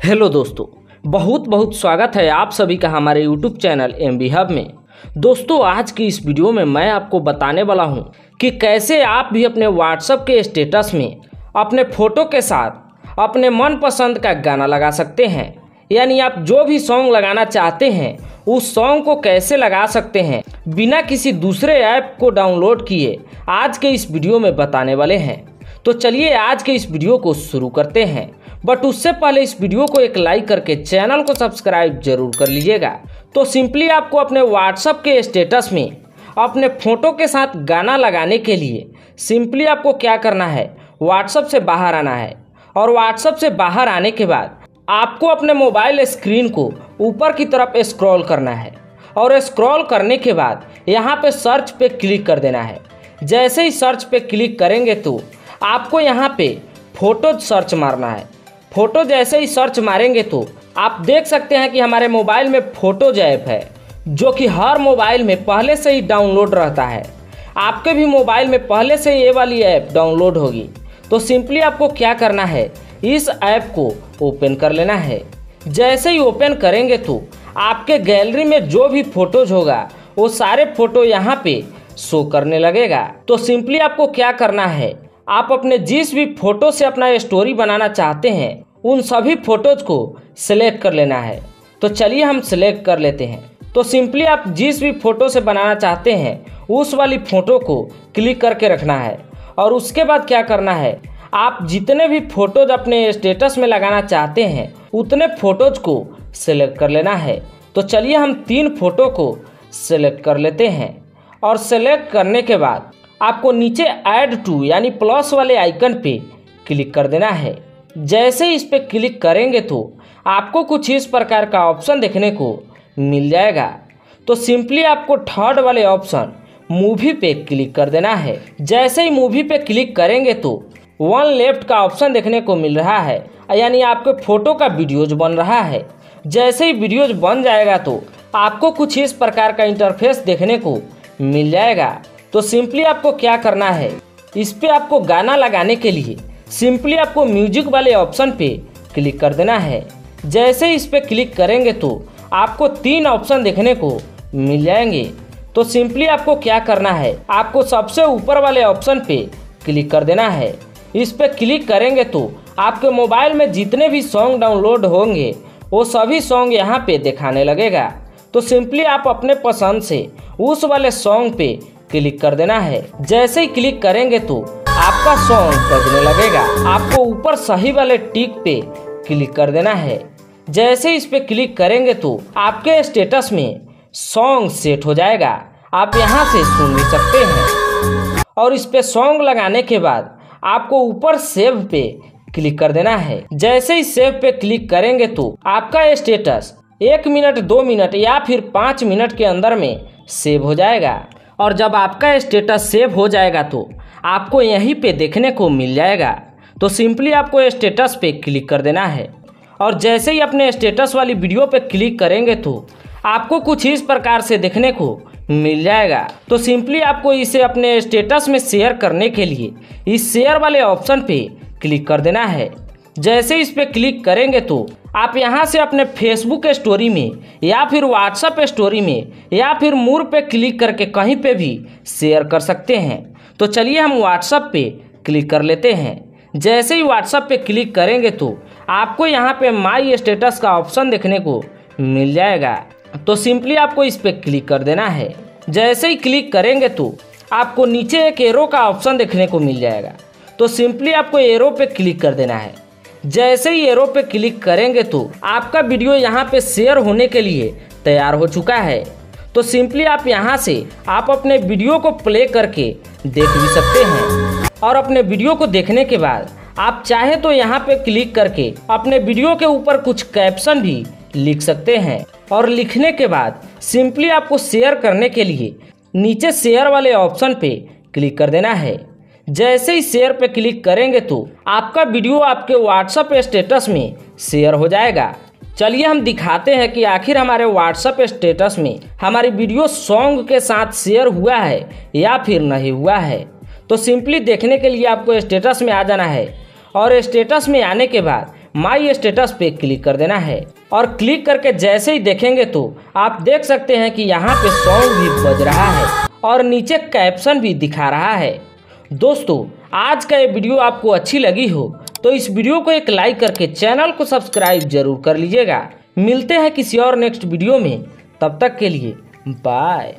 Hello दोस्तों, बहुत बहुत स्वागत है आप सभी का हमारे YouTube channel M B hub में। दोस्तों, आज की इस वीडियो में मैं आपको बताने वाला हूँ कि कैसे आप भी अपने व्हाट्सएप के स्टेटस में अपने फ़ोटो के साथ अपने मनपसंद का गाना लगा सकते हैं। यानी आप जो भी सॉन्ग लगाना चाहते हैं, उस सॉन्ग को कैसे लगा सकते हैं, बिना किसी दूसरे ऐप को डाउनलोड किए आज के इस वीडियो में बताने वाले हैं। तो चलिए आज के इस वीडियो को शुरू करते हैं। बट उससे पहले इस वीडियो को एक लाइक करके चैनल को सब्सक्राइब ज़रूर कर लीजिएगा। तो सिंपली आपको अपने व्हाट्सअप के स्टेटस में अपने फ़ोटो के साथ गाना लगाने के लिए सिंपली आपको क्या करना है? व्हाट्सअप से बाहर आना है। और व्हाट्सअप से बाहर आने के बाद आपको अपने मोबाइल स्क्रीन को ऊपर की तरफ़ स्क्रॉल करना है। और स्क्रॉल करने के बाद यहाँ पे सर्च पे क्लिक कर देना है। जैसे ही सर्च पे क्लिक करेंगे तो आपको यहाँ पे फ़ोटो सर्च मारना है। फ़ोटो जैसे ही सर्च मारेंगे तो आप देख सकते हैं कि हमारे मोबाइल में फ़ोटोज ऐप है, जो कि हर मोबाइल में पहले से ही डाउनलोड रहता है। आपके भी मोबाइल में पहले से ये वाली ऐप डाउनलोड होगी। तो सिंपली आपको क्या करना है, इस ऐप को ओपन कर लेना है। जैसे ही ओपन करेंगे तो आपके गैलरी में जो भी फ़ोटोज़ होगा, वो सारे फ़ोटो यहाँ पे शो करने लगेगा। तो सिंपली आपको क्या करना है आप अपने जिस भी फ़ोटो से अपना स्टोरी बनाना चाहते हैं, उन सभी फ़ोटोज़ को सिलेक्ट कर लेना है। तो चलिए हम सिलेक्ट कर लेते हैं। तो सिंपली आप जिस भी फ़ोटो से बनाना चाहते हैं, उस वाली फ़ोटो को क्लिक करके रखना है। और उसके बाद क्या करना है? आप जितने भी फ़ोटोज़ अपने स्टेटस में लगाना चाहते हैं, उतने फ़ोटोज़ को सिलेक्ट कर लेना है। तो चलिए हम तीन फ़ोटो को सिलेक्ट कर लेते हैं। और सिलेक्ट करने के बाद आपको नीचे ऐड टू यानी प्लस वाले आइकन पे क्लिक कर देना है। जैसे इस पर क्लिक करेंगे तो आपको कुछ इस प्रकार का ऑप्शन देखने को मिल जाएगा। तो सिंपली आपको थर्ड वाले ऑप्शन मूवी पे क्लिक कर देना है। जैसे ही मूवी पे क्लिक करेंगे तो वन लेफ़्ट का ऑप्शन देखने को मिल रहा है। यानी आपके फ़ोटो का वीडियोज़ बन रहा है। जैसे ही वीडियोज़ बन जाएगा तो आपको कुछ इस प्रकार का इंटरफेस देखने को मिल जाएगा। तो सिंपली आपको क्या करना है? इस पे आपको गाना लगाने के लिए सिंपली आपको म्यूज़िक वाले ऑप्शन पे क्लिक कर देना है। जैसे इस पे क्लिक करेंगे तो आपको तीन ऑप्शन देखने को मिल जाएँगे। तो सिंपली आपको क्या करना है? आपको सबसे ऊपर वाले ऑप्शन पे क्लिक कर देना है। इस पे क्लिक करेंगे तो आपके मोबाइल में जितने भी सॉन्ग डाउनलोड होंगे, वो सभी सॉन्ग यहाँ पे दिखाने लगेगा। तो सिंपली आप अपने पसंद से उस वाले सॉन्ग पे क्लिक कर देना है। जैसे ही क्लिक करेंगे तो आपका सॉन्ग बजने लगेगा। आपको ऊपर सही वाले टिक पे क्लिक कर देना है। जैसे इस पे क्लिक करेंगे तो आपके स्टेटस में सॉन्ग सेट हो जाएगा। आप यहाँ से सुन भी सकते हैं। और इस पे सॉन्ग लगाने के बाद आपको ऊपर सेव पे क्लिक कर देना है। जैसे ही सेव पे क्लिक करेंगे तो आपका स्टेटस एक मिनट, दो मिनट या फिर पाँच मिनट के अंदर में सेव हो जाएगा। और जब आपका स्टेटस सेव हो जाएगा तो आपको यहीं पे देखने को मिल जाएगा। तो सिंपली आपको स्टेटस पे क्लिक कर देना है। और जैसे ही अपने स्टेटस वाली वीडियो पे क्लिक करेंगे तो आपको कुछ इस प्रकार से देखने को मिल जाएगा। तो सिंपली आपको इसे अपने स्टेटस में शेयर करने के लिए इस शेयर वाले ऑप्शन पे क्लिक कर देना है। जैसे इस पर क्लिक करेंगे तो आप यहाँ से अपने फेसबुक स्टोरी में या फिर व्हाट्सएप स्टोरी में या फिर मूर पे क्लिक करके कहीं पे भी शेयर कर सकते हैं। तो चलिए हम व्हाट्सएप पे क्लिक कर लेते हैं। जैसे ही व्हाट्सएप पे क्लिक करेंगे तो आपको यहाँ पे माई स्टेटस का ऑप्शन देखने को मिल जाएगा। तो सिंपली आपको इस पर क्लिक कर देना है। जैसे ही क्लिक करेंगे तो आपको नीचे एक एरो का ऑप्शन देखने को मिल जाएगा। तो सिंपली आपको एरो पे क्लिक कर देना है। जैसे ही एरो पे क्लिक करेंगे तो आपका वीडियो यहाँ पे शेयर होने के लिए तैयार हो चुका है। तो सिंपली आप यहाँ से आप अपने वीडियो को प्ले करके देख भी सकते हैं। और अपने वीडियो को देखने के बाद आप चाहे तो यहाँ पे क्लिक करके अपने वीडियो के ऊपर कुछ कैप्शन भी लिख सकते हैं। और लिखने के बाद सिंपली आपको शेयर करने के लिए नीचे शेयर वाले ऑप्शन पे क्लिक कर देना है। जैसे ही शेयर पे क्लिक करेंगे तो आपका वीडियो आपके व्हाट्सएप स्टेटस में शेयर हो जाएगा। चलिए हम दिखाते हैं कि आखिर हमारे व्हाट्सएप स्टेटस में हमारी वीडियो सॉन्ग के साथ शेयर हुआ है या फिर नहीं हुआ है। तो सिंपली देखने के लिए आपको स्टेटस में आ जाना है और स्टेटस में आने के बाद माई स्टेटस पे क्लिक कर देना है और क्लिक करके जैसे ही देखेंगे तो आप देख सकते हैं कि यहाँ पे सॉन्ग भी बज रहा है और नीचे कैप्शन भी दिखा रहा है। दोस्तों, आज का ये वीडियो आपको अच्छी लगी हो तो इस वीडियो को एक लाइक करके चैनल को सब्सक्राइब ज़रूर कर लीजिएगा। मिलते हैं किसी और नेक्स्ट वीडियो में, तब तक के लिए, बाय।